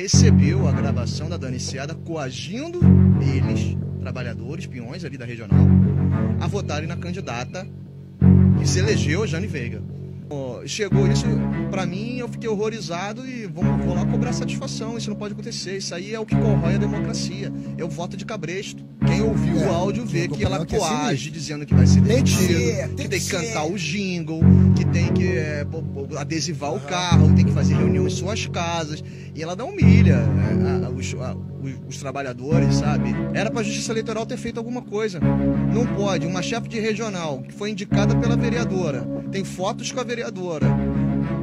recebeu a gravação da Dani Seada coagindo eles, trabalhadores, peões ali da regional, a votarem na candidata que se elegeu, Jane Veiga. Chegou isso para mim, eu fiquei horrorizado e vamos, vou lá cobrar satisfação. Isso não pode acontecer. Isso aí é o que corrói a democracia. É o voto de cabresto. Quem ouviu é, o áudio vê que ela coage dizendo que vai ser demitido, que, que tem que, cantar o jingle, que tem que é, adesivar uhum. o carro, tem que fazer reunião em suas casas. E ela não humilha é, a, os, a, os, os, trabalhadores, sabe? Era para a Justiça Eleitoral ter feito alguma coisa. Não pode. Uma chefe de regional que foi indicada pela vereadora, tem fotos com a vereadora.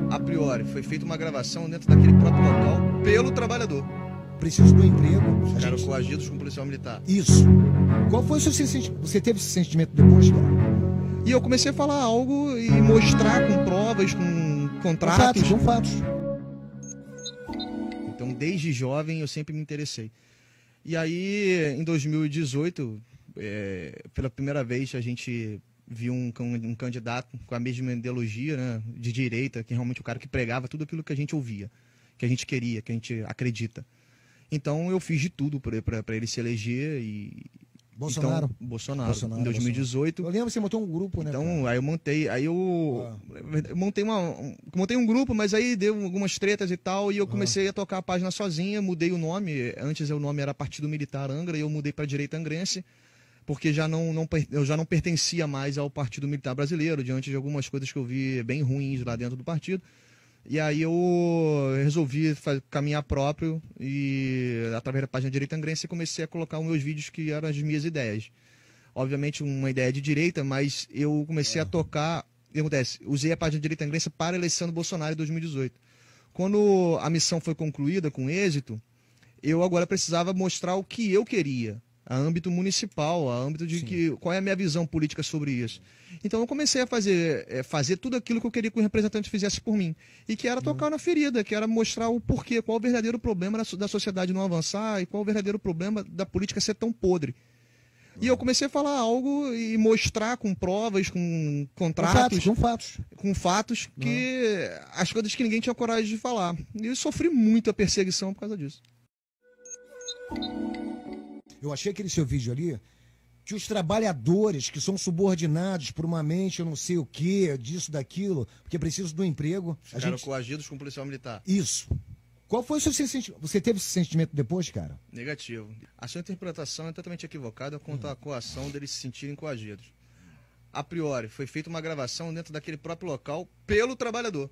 A priori, foi feita uma gravação dentro daquele próprio local pelo trabalhador preciso do emprego. Ficaram gente... coagidos com policial militar. Isso. Qual foi o seu sentimento? Você teve esse sentimento depois, cara? E eu comecei a falar algo e mostrar com provas, com contratos. Com fatos, com fatos. Então, desde jovem, eu sempre me interessei. E aí, em 2018, é, pela primeira vez, a gente viu um, um, candidato com a mesma ideologia né, de direita, que é realmente o cara que pregava tudo aquilo que a gente ouvia, que a gente queria, que a gente acredita. Então eu fiz de tudo para ele se eleger e. Bolsonaro? Então, Bolsonaro, Bolsonaro, em 2018. Bolsonaro. Eu lembro que você montou um grupo, né? Então, cara? aí eu montei, aí eu, ah. eu montei uma. Um, montei um grupo, mas aí deu algumas tretas e tal, e eu comecei ah. a tocar a página sozinha, mudei o nome. Antes o nome era Partido Militar Angra, e eu mudei para Direita Angrense porque já não, não, eu já não pertencia mais ao Partido Militar Brasileiro, diante de algumas coisas que eu vi bem ruins lá dentro do partido. E aí eu resolvi caminhar próprio e, através da página Direita Angrense, comecei a colocar os meus vídeos que eram as minhas ideias. Obviamente, uma ideia de direita, mas eu comecei a tocar. O que acontece? Usei a página Direita Angrense para a eleição do Bolsonaro em 2018. Quando a missão foi concluída com êxito, eu agora precisava mostrar o que eu queria a âmbito municipal, a âmbito de que qual é a minha visão política sobre isso. Então eu comecei a fazer, é, fazer tudo aquilo que eu queria que o representante fizesse por mim. E que era uhum. tocar na ferida, que era mostrar o porquê, qual o verdadeiro problema da sociedade não avançar e qual o verdadeiro problema da política ser tão podre. E eu comecei a falar algo e mostrar com provas, com contratos. Com fatos. Com fatos, com fatos que as coisas que ninguém tinha coragem de falar. E eu sofri muita perseguição por causa disso. Eu achei aquele seu vídeo ali que os trabalhadores que são subordinados por uma mente, eu não sei o que, disso, daquilo, porque precisam do emprego. Ficaram gente... coagidos com policial militar. Isso. Qual foi o seu sentimento? Você teve esse sentimento depois, cara? Negativo. A sua interpretação é totalmente equivocada quanto à coação deles se sentirem coagidos. A priori, foi feita uma gravação dentro daquele próprio local pelo trabalhador.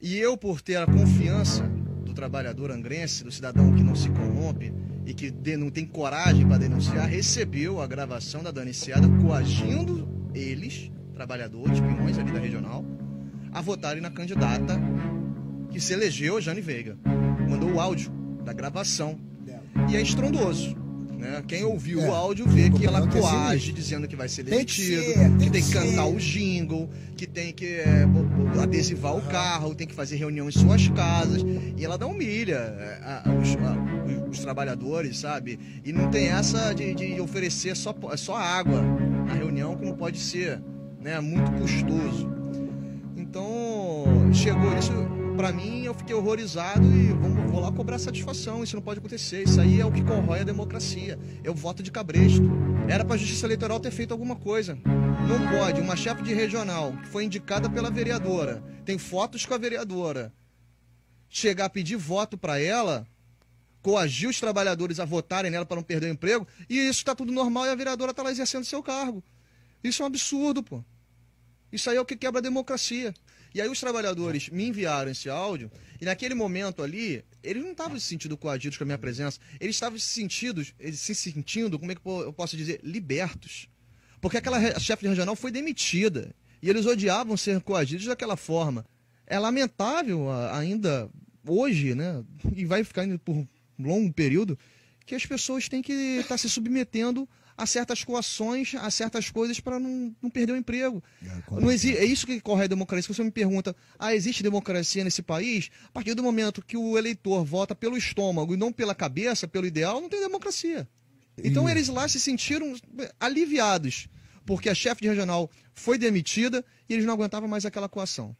E eu, por ter a confiança do trabalhador angrense, do cidadão que não se corrompe, e que não tem coragem para denunciar, recebeu a gravação da Dani Seada coagindo eles, trabalhadores, peões ali da regional, a votarem na candidata que se elegeu, Jane Veiga. Mandou o áudio da gravação. E é estrondoso. Né? Quem ouviu é. o áudio vê que ela coage dizendo que vai ser demitido, que, ser, que tem que, cantar o jingle, que tem que é, adesivar o carro, tem que fazer reunião em suas casas. E ela não humilha é, a, os, a, os, trabalhadores, sabe? E não tem essa de, de oferecer só, só água na reunião, como pode ser né? muito custoso. Então, chegou isso para mim, eu fiquei horrorizado e vamos, vou lá cobrar satisfação. Isso não pode acontecer. Isso aí é o que corrói a democracia. É o voto de cabresto. Era para a Justiça Eleitoral ter feito alguma coisa. Não pode. Uma chefe de regional que foi indicada pela vereadora, tem fotos com a vereadora, chegar a pedir voto para ela, coagir os trabalhadores a votarem nela para não perder o emprego, e isso está tudo normal e a vereadora está lá exercendo seu cargo. Isso é um absurdo, pô. Isso aí é o que quebra a democracia. E aí os trabalhadores me enviaram esse áudio e naquele momento ali, eles não estavam se sentindo coagidos com a minha presença, eles estavam se sentindo, se sentindo, como é que eu posso dizer, libertos. Porque aquela chefe regional foi demitida e eles odiavam ser coagidos daquela forma. É lamentável ainda hoje, né, e vai ficar por um longo período, que as pessoas têm que estar tá se submetendo a certas coações, a certas coisas para não, não perder o emprego. É, não é isso que corre a democracia. Se você me pergunta, ah, existe democracia nesse país? A partir do momento que o eleitor vota pelo estômago e não pela cabeça, pelo ideal, não tem democracia. Então eles lá se sentiram aliviados, porque a chefe de regional foi demitida e eles não aguentavam mais aquela coação.